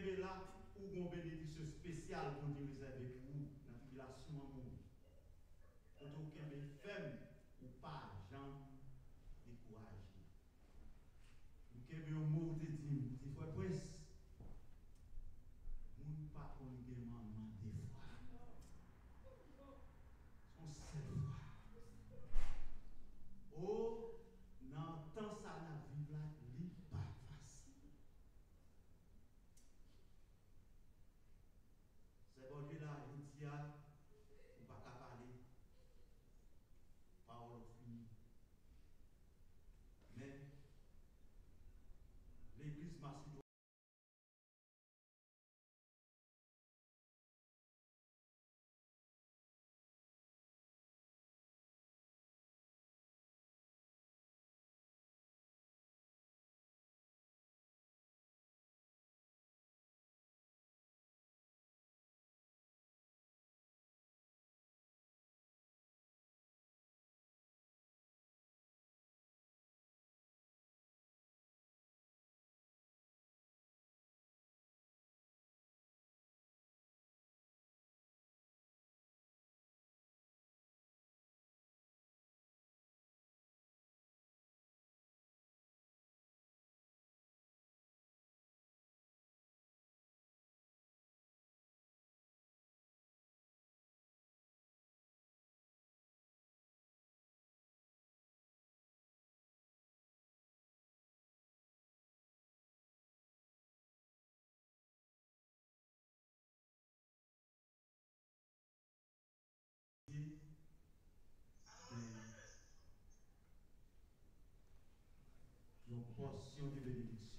bien là, ou une bénédiction spéciale pour Dieu réserver pour vous dans la population en monde. Pour tout qu'un femme ou pas, gens découragés. Nous avons un mot l'idée de... Donc, de bénédiction.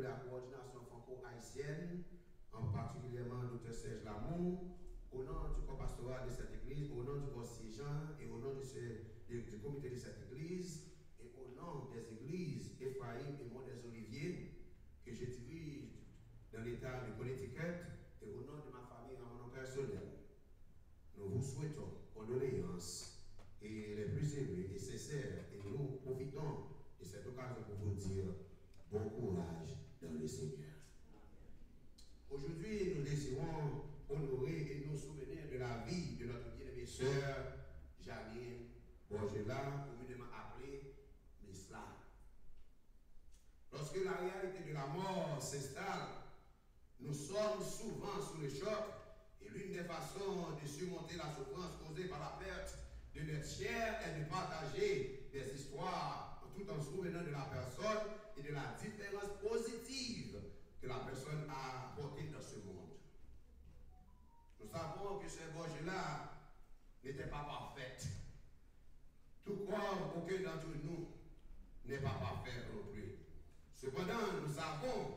De la coordination franco-haïtienne, en particulièrement Dr. Serge Lamour, au nom du corps pastoral de cette église, au nom du corps siégeant et au nom de ce- du, comité de cette église, et au nom des églises Ephraïm et Mont des Oliviers, que je dirige dans l'état de Connecticut, et au nom de ma famille et mon nom personnel, nous vous souhaitons condoléances et les plus élevés et sincères, et nous profitons de cette occasion pour vous dire bon courage le Seigneur. Aujourd'hui, nous désirons honorer et nous souvenir de la vie de notre bien-aimée sœur Janine Borgela, communément appelée Misla. Lorsque la réalité de la mort s'installe, nous sommes souvent sous le choc et l'une des façons de surmonter la souffrance causée par la perte de notre chair est de partager des histoires tout en souvenant de la personne de la différence positive que la personne a apportée dans ce monde. Nous savons que ce Borges-là n'était pas parfaite. Tout comme aucun d'entre nous n'est pas parfait non. Cependant, nous savons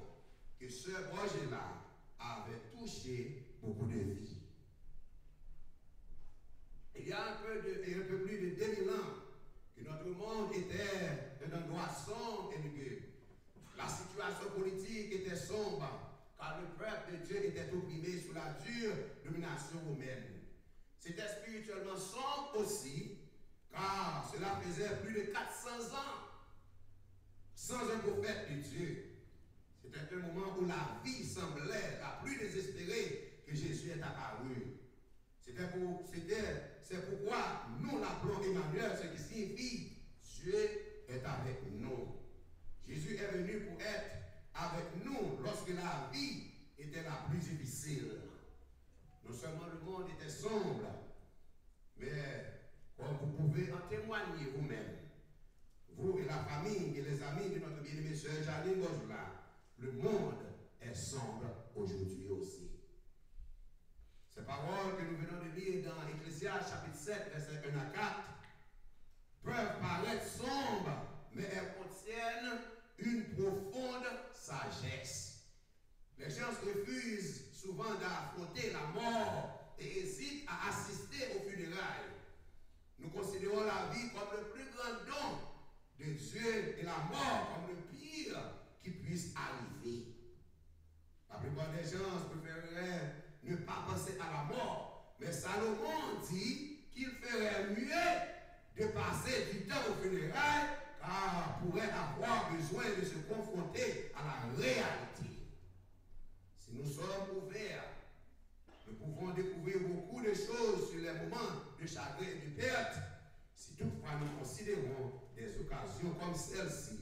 que ce Borges-là avait touché beaucoup de vies. Il y a un peu, de, peu plus de 2000 ans que notre monde était un endroit sombre et que la situation politique était sombre, car le peuple de Dieu était opprimé sous la dure domination romaine. C'était spirituellement sombre aussi, car cela faisait plus de 400 ans sans un prophète de Dieu. C'était un moment où la vie semblait la plus désespérée que Jésus est apparu. C'était c'est pourquoi nous l'appelons Emmanuel, ce qui signifie Dieu est avec nous. Jésus est venu pour être avec nous lorsque la vie était la plus difficile. Non seulement le monde était sombre, mais comme vous pouvez en témoigner vous-même, vous et la famille et les amis de notre bien-aimée sœur Janine Bojula, le monde est sombre aujourd'hui aussi. Ces paroles que nous venons de lire dans Ecclésiaste chapitre 7, verset 1 à 4, peuvent paraître sombres, mais elles contiennent une profonde sagesse. Les gens refusent souvent d'affronter la mort et hésitent à assister aux funérailles. Nous considérons la vie comme le plus grand don de Dieu et la mort comme le pire qui puisse arriver. La plupart des gens préféreraient ne pas penser à la mort, mais Salomon dit qu'il ferait mieux de passer du temps aux funérailles car pourrait avoir besoin de se confronter à la réalité. Si nous sommes ouverts, nous pouvons découvrir beaucoup de choses sur les moments de chagrin et de perte, si toutefois nous considérons des occasions comme celle-ci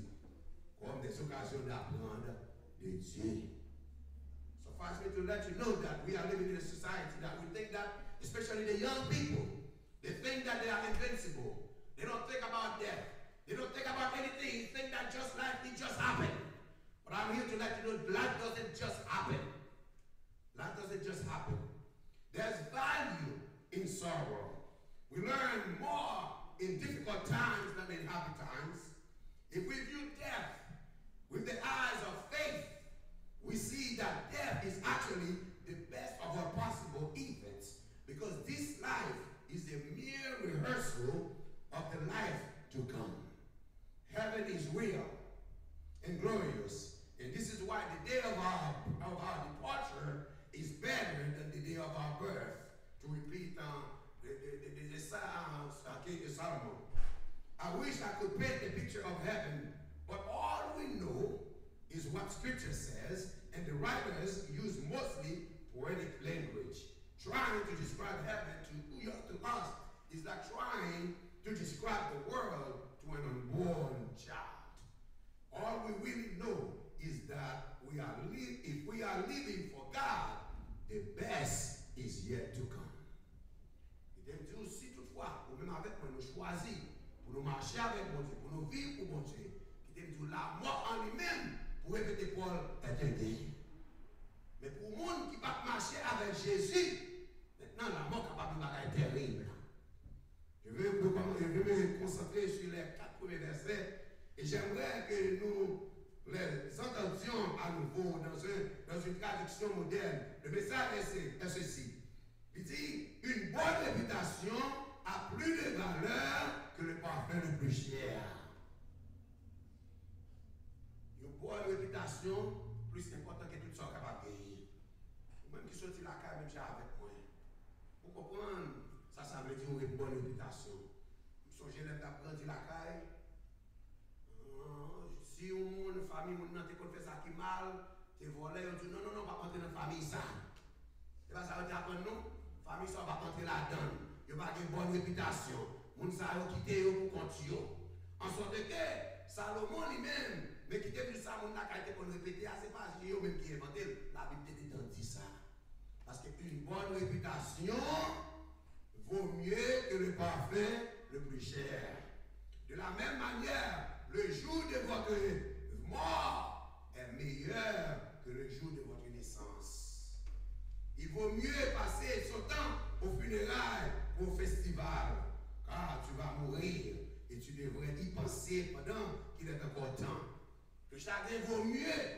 comme des occasions d'apprendre de Dieu. Suffice me to let you know that we are living in a society that we think that, especially the young people, they think that they are invincible. They don't think about death. They don't think about anything. They think that just life it just happened. But I'm here to let you know life doesn't just happen. Life doesn't just happen. There's value in sorrow. We learn more in difficult times than in happy times. If we view death with the eyes of faith, we see that death is actually the best of all possible events because this life is a mere rehearsal of the life to come. Heaven is real and glorious, and this is why the day of our, of our departure is better than the day of our birth. To repeat uh, the, the, the, the, Psalms, uh, King Solomon. I wish I could paint the picture of heaven, but all we know is what Scripture says, and the writers we really know is that we are if we are living for God, the best is yet to come. E dem di nou si toutfwa, ou men avèk mwen nou chwazi, pou nou manche avèk bon Diyo, pou nou viv pou bon Diyo, ki dem di nou la mò an li men, pou evite Paul eten dey. Men pou moun ki pat manche avèk Jésus, mètenan la mò kapap nou bagay terib. Je vè mè konsantre sur les 4 premiers versets et j'aimerais que nous les entendions à nouveau dans, un, dans une traduction moderne. Le message est, ce- est ceci. Il dit, une bonne réputation a plus de valeur que le parfum le plus cher. Une bonne réputation, plus important que tout ce qu'on de gagner. Ou même qui sortit la carte, même j'ai avec moi. Pour comprendre, ça, ça veut dire une bonne réputation. Vous songez d'apprendre la caille. Si yon moun, fami moun nan te kon fè sa ki mal, te vole, yon di, non, non, non, pa kontre nan fami sa. E ba sa yon te akon nou, fami sa pa kontre la dan. Yo pa gen bon repitasyon. Moun sa yo kite yo pou konti yo. An son de ke, Salomon li men, me kite pou sa moun la kalte kon repete, a se pa je yo men ki evante, la bibte de dan di sa. Paske yon bon repitasyon, vaut mieux que le parfum le plus cher. De la même manière, le jour de votre mort est meilleur que le jour de votre naissance. Il vaut mieux passer son temps au funérailles qu'au festival, car tu vas mourir et tu devrais y penser pendant qu'il est encore temps. Le chagrin vaut mieux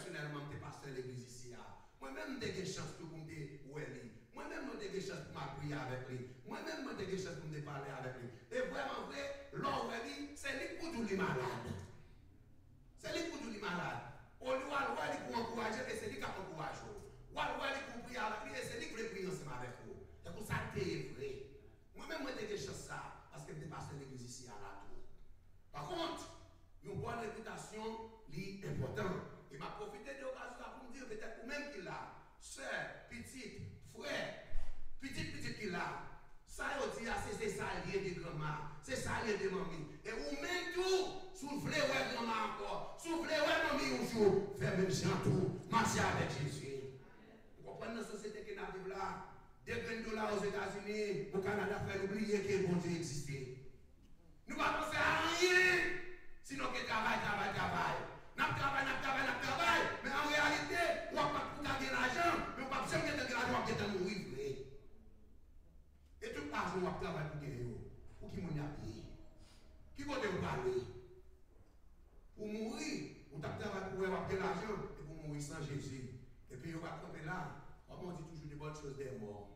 personelman mte pastor l'eglise ici ya. Mwen men mte ge chans pou mte ouwe li. Mwen men mte ge chans pou ma priye avek li. Mwen men mte ge chans pou mte pale avek li. E vwèman vwè, lò ouwe li, se li koudou li malade. Se li koudou li malade. O li wal wè li pou ankouraje, e se li kap ankouraje ou. Wal wè li pou priye avek li, e se li vwè priye ansema avek ou. Te pou sa te e vwè. Mwen men mte ge chans sa, paske mte pastor l'eglise ici ya la tou. Par kont, yon bon reputasyon li important. il m'a profité de l'occasion pour me dire, peut-être ou même qu'il a, soeur, petite, frère, petite, petite qu'il a. Ça, il dit, ah, c'est ça lié de grand-mère, c'est ça lié de mamie. Et ou même tout, soufflez ouais grand-mère encore, soufflez ouais mamie un jour, faites même gens tout, marchez avec Jésus. Vous comprenez la société qui nous là, des 20 dollars aux États-Unis, au Canada, fait oublier que bon Dieu existait. Nous ne pouvons pas penser à rien, sinon que travail, travail, travail. Nap travay, nap travay, nap travay. Men an realite, wap pa pou kage l'ajan. Men wap se mwen te graduan, wap te nou rivre. E tout l'ajan wap travay pou gen yo. Ou ki moun api. Ki kote ou pale. Ou mouri, ou tap travay pou wap gen l'ajan. E pou mouri san Jezi. E pi yo wap kope la. Wap an di toujou de bon chose de mor.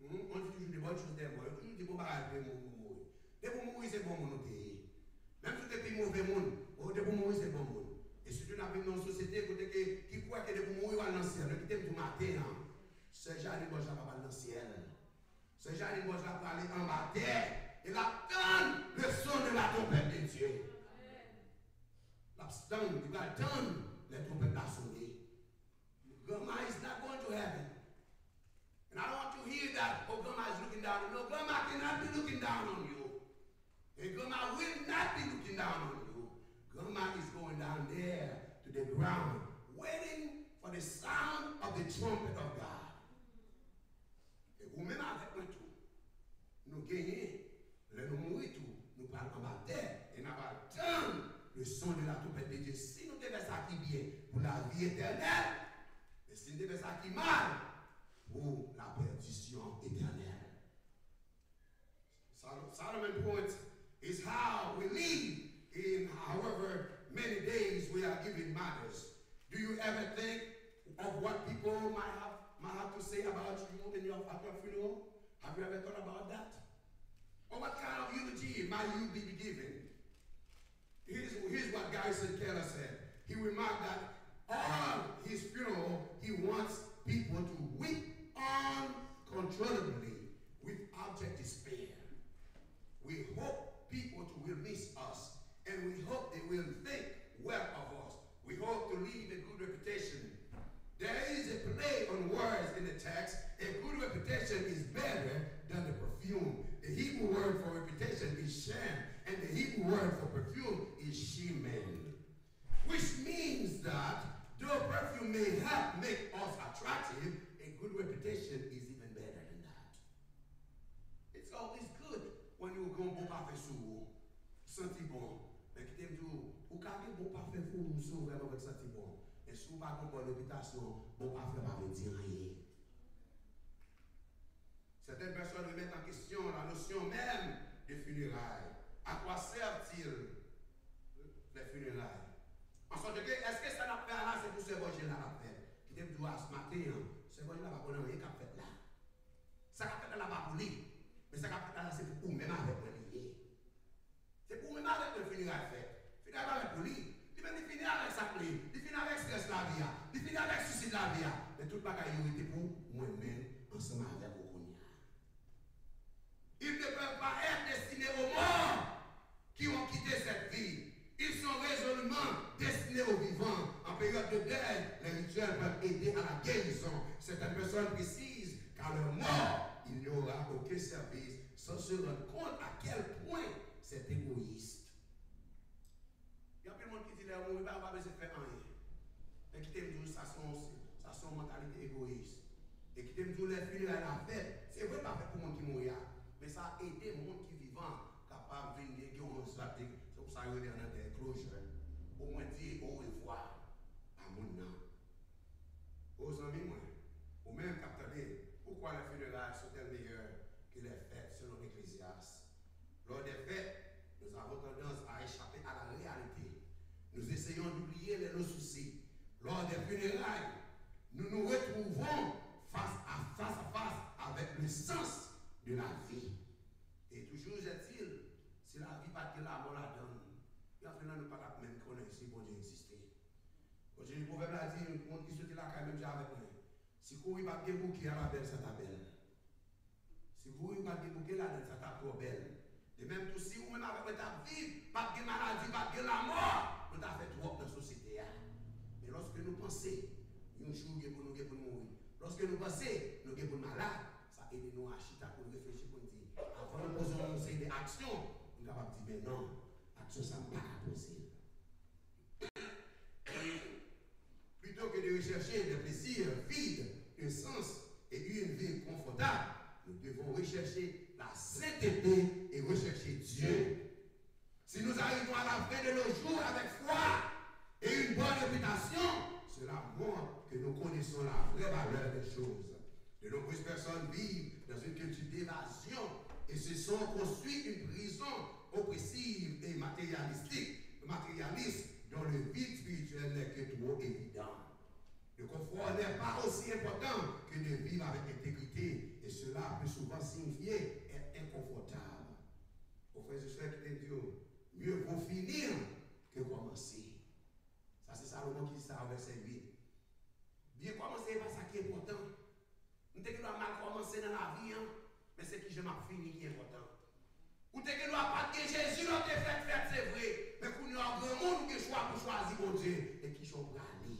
On di toujou de bon chose de mor. Yo toujou di bon baray pe moun mouri. De pou mouri se bon moun ou peye. Mèm sou te pi mouvè moun. Kote pou bon moun se pou moun. E sütou nan vim nan sosyete kote ke ki kwa ke de pou moun yo an nan sien. Ne ki tem pou maten an. Se jari boj la pa ban nan sien. Se jari boj la pa ale an maten. E la tan le son de la trompet de Diyo. La stan, di la tan le trompet la soni. Grandma is not going to heaven. And I want to hear that, oh, grandma is looking down. No, grandma cannot be looking down on you. And grandma will not be looking down on you. Grandma is going down there to the ground, waiting for the sound of the trumpet of God. Vous-même avec moi tout, nous gagnons, nous mourir tout, nous parlons en terre, et nous attendons le son de la trompette de Dieu. Si nous devons ça qui bien pour la vie éternelle, et si nous devons ça qui mal pour la perdition éternelle. Sol- Solomon's point is how we live in however many days we are giving matters. Do you ever think of what people might have, might have to say about you in your, at your funeral? Have you ever thought about that? Or what kind of eulogy might you be giving? Here's, here's what Garrison Keller said. He remarked that on his funeral, he wants people to weep uncontrollably with abject despair. We hope people to will miss us, and we hope they will think well of us. We hope to leave a good reputation. There is a play on words in the text. A good reputation is better than the perfume. The Hebrew word for reputation is shem, and the Hebrew word for perfume is shemen. Which means that though perfume may help make us attractive, a good reputation is even better than that. It's always good when you go bon parfait sur vous. Senti bon. Ou kage bon pa fe foun moun sou vreman vek sati bon. E sou pa kon bon epitasyon, bon pa fe pa ve di rye. Certaines personnes remettent en question la notion même des funérailles. À quoi servent-ils les funérailles En sorte que, est-ce que ça n'a pas là, c'est pour ce projet-là la fête Qui te dit, ce matin, ce projet-là va prendre rien qu'à fête là. Ça qu'a fait là, pas pour lui. Mais ça qu'a fait là, c'est pour vous-même avec le lié. C'est pour vous-même avec le funérail fait. fini avèk pou li. Li men li fini avèk sak li. Li fini avèk stres la vi ya. Li fini avèk susid la vi ya. Men tout bagay yo ite pou mwen men. Et se sont construit une prison oppressive et matérialistique, matérialiste dont le vide spirituel n'est que trop évident. Le confort n'est pas aussi important que de vivre avec intégrité et cela peut souvent signifier être inconfortable. Aux frères et sœurs qui disent, mieux vaut finir que commencer. Ça, c'est Salomon qui dit ça au verset 8. Bien commencer, pas ça qui est important. Nous devons mal commencer dans la vie, hein, mais c'est qui je m'en fini qui est important. Ou te ke nou apatke Jésus an te fèk fèk, se vre. Mè kou nou an gran moun ki chwa pou chwazi bon Diyo. E ki chwa prani.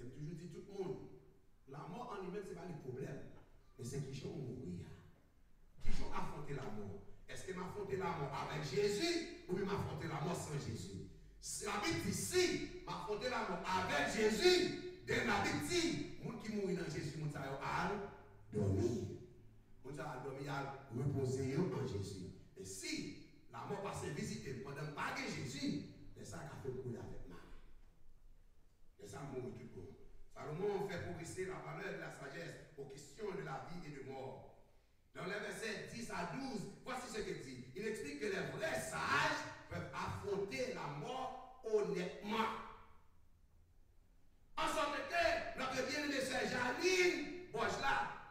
E m toujou di tout moun. La mò an imèd se pa li problem. Mè se ki chwa mouri ya. Ki chwa afronte la mò. Eske m afronte la mò avèk Jésus ou m afronte la mò san Jésus. Se la bit disi, m afronte la mò avèk Jésus. Den la bit di, moun ki mouri nan Jésus moun sa yo al domi. Moun sa al domi al repose yo an Jésus. Si la mort passe visiter pendant pas que Jésus, c'est ça qu'a fait couler avec mal. C'est ça mourir le monde. Salomon fait progresser la valeur de la sagesse aux questions de la vie et de mort. Dans les versets 10 à 12, voici ce qu'il dit. Il explique que les vrais sages peuvent affronter la mort honnêtement. En sorte que notre bien-aimée sœur Janine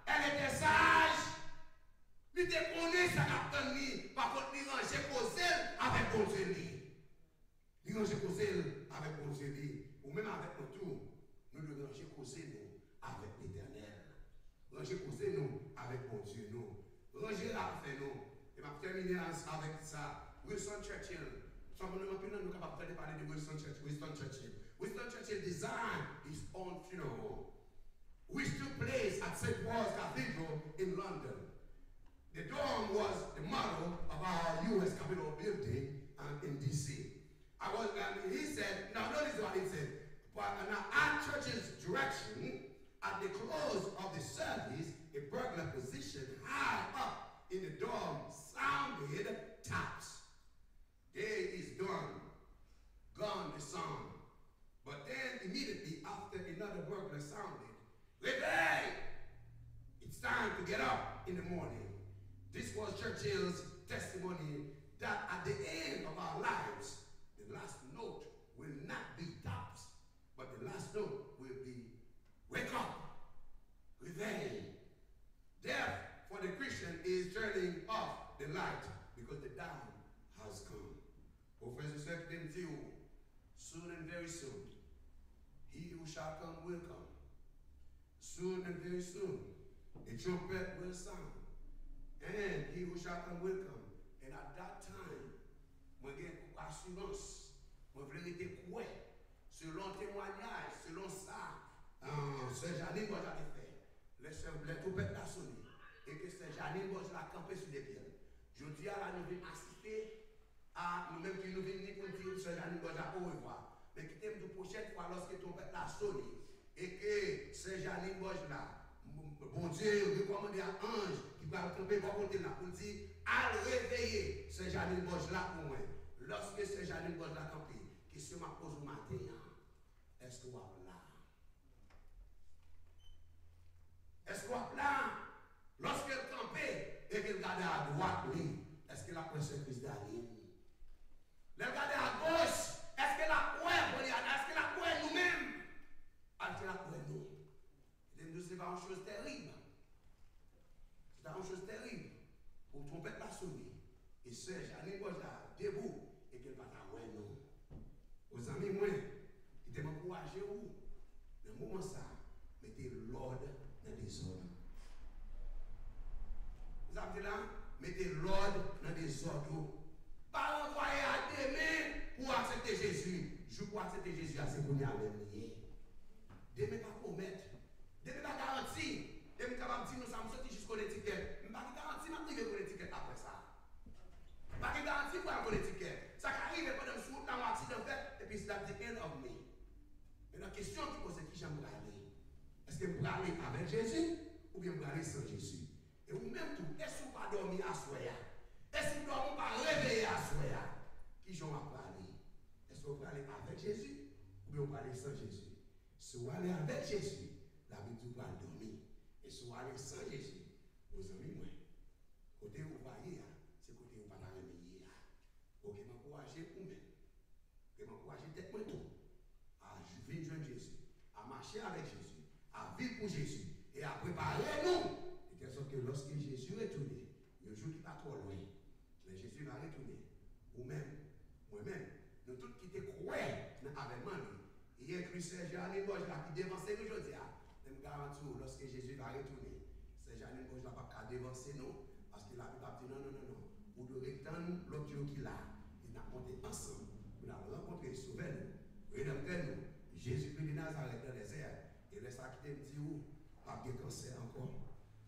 elle était sage. Li te konen sa kapten li, pa kont li ranje kozel avèk bonze li. Li ranje kozel avèk bonze li, ou mèm avèk notou, nou li ranje kozel nou avèk l'Eternel. Ranje kozel nou avèk bonze nou. Ranje la fè nou. E map termine ans avèk sa, Wilson Churchill. San konen mwen pinan nou kapap fède pale de Wilson Churchill. Winston Churchill designed his own funeral, which took place at St. Paul's Cathedral in London. The dome was the model of our U.S. Capitol building um, in D.C. I was, um, he said, now notice what he said. But now, at church's direction, at the close of the service, a burglar positioned high up in the dome sounded taps. Day is done. Gone the song. But then immediately after another burglar sounded, Liberty! It's time to get up in the morning. This was Churchill's testimony that at the end of our lives, the last note will not be taps, but the last note will be wake up, reveille. Death for the Christian is turning off the light because the dawn has come. Professor Second soon and very soon, he who shall come will come. Soon and very soon, a trumpet will sound. And he who shall come will come. And at that time, mwen gen asurans, mwen vle rete kouè, selon témoignage, selon sa, se janin mwen jate fè. Le semblè tou pep la soni, e ke se janin mwen jate kampe sou de piè. Jodi a la nou vin asiste, a nou menm ki nou vin ni konti ou se janin mwen jate ou revwa. Men ki tem tou pochèt kwa loske tou pep la soni, e ke se janin mwen jate la, bon diè, rekomande a anj, qui va tomber pour monter là pour dire à réveiller ce Janine Bosch là pour moi. Lorsque ce Janine Bosch là campé, question m'a pose au matin, est-ce que vous là? Est-ce que vous là? Lorsqu'elle campait et qu'elle regardait à droite, oui, est-ce qu'elle a pris ce Christ d'aline? Elle regardait à gauche, est-ce qu'elle a quoi? Est-ce qu'elle a quoi nous-mêmes? Est-ce qu'elle a quoi nous? c'est pas une chose terrible. dans une chose terrible, où la trompette va sonner, et Serge, à l'époque là, debout, et puis elle va ah ouais non. Aux amis, moi, il t'a encouragé où Dans le moment ça, mettez l'ordre dans des ordres. Vous avez là Mettez l'ordre dans des ordres. Pas envoyer à tes mains pour accepter Jésus. Je crois accepter Jésus à ce qu'on y a même. Jésus ou bien vous allez sans Jésus. Et vous-même tout, est-ce que vous pas dormi à soya? Est-ce que vous ne pas réveiller à soya? Qui j'en a? Est-ce que vous allez avec Jésus ou bien vous allez sans Jésus? Si vous allez avec Jésus, l'occasion qu'il a, il a monté ensemble, nous avons rencontré Sauveur, Rédempteur, Jésus-Christ de Nazareth dans les airs. Et le ça qui me dit où Pas de cancer encore,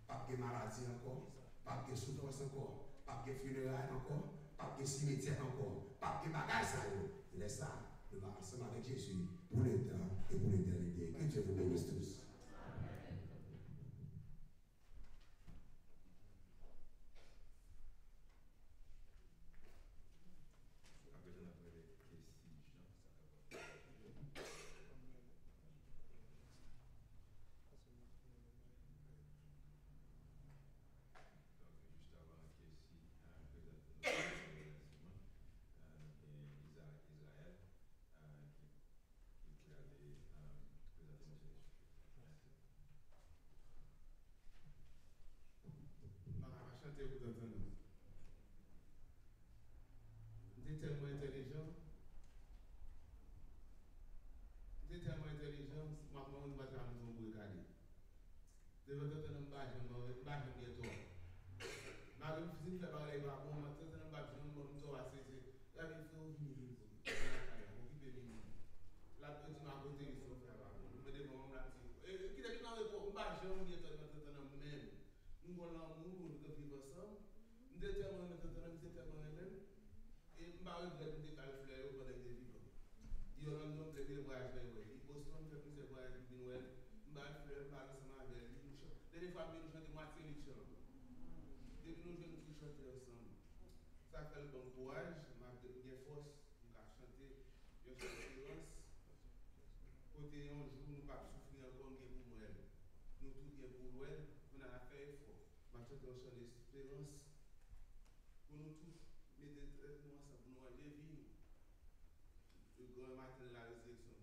pas de maladie encore, pas de souffrance encore, pas de funérailles encore, pas de cimetière encore, pas de bagages ça. Laisse ça, nous allons ensemble avec Jésus pour le temps et pour l'éternité. Que Dieu vous bénisse tous. dans l'espérance pour nous tous, mais des traitements, ça pour nous enlever le grand matin de la résurrection.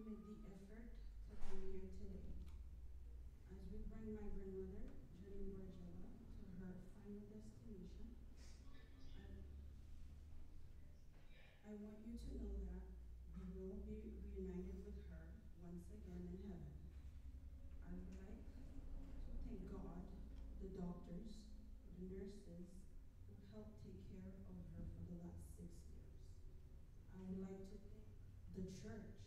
made the effort to come here today. As we bring my grandmother, Janine Borgella, to her final destination, I, I want you to know that we will be reunited with her once again in heaven. I would like to thank God, the doctors, the nurses who helped take care of her for the last six years. I would like to thank the church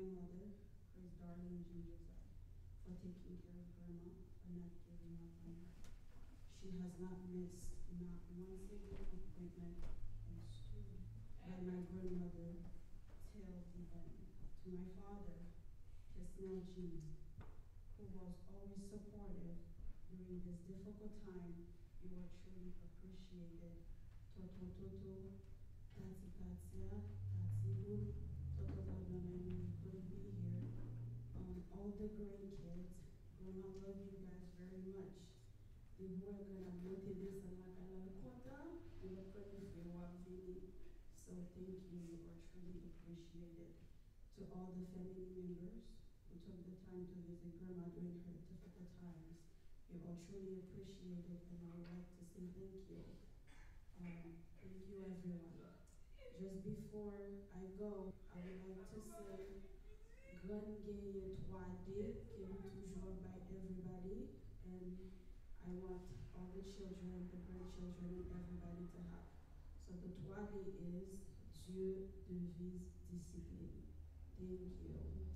my mother, Praise Darling Ginger for taking care of grandma and not giving up on her. She has not missed not one single appointment and stood by my grandmother till the end. To my father, Kisnell Jean, who was always supportive during this difficult time, you are truly appreciated. Toto Toto, Tati Katia, monte this and quarter, and the pretty feel what. So thank you, you are truly appreciated. To all the family members who took the time to visit grandma during her difficult times, you are truly appreciated and I would like to say thank you. Um, thank you everyone. Just before I go, I would like to say Grande Gaye 3D came toujours by everybody and I want all the children, the grandchildren and everybody to have. So the 3D is Dieu devise discipline. Thank you.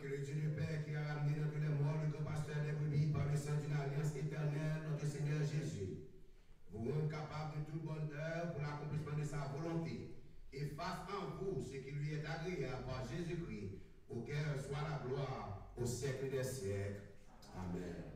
que le Dieu de Père qui a ramené dans tous les morts le pasteur des brebis par le sang d'une alliance éternelle, notre Seigneur Jésus, vous rend capable de tout bonheur pour l'accomplissement de sa volonté et fasse en vous ce qui lui est agréable par Jésus-Christ, auquel soit la gloire au siècle des siècles. Amen.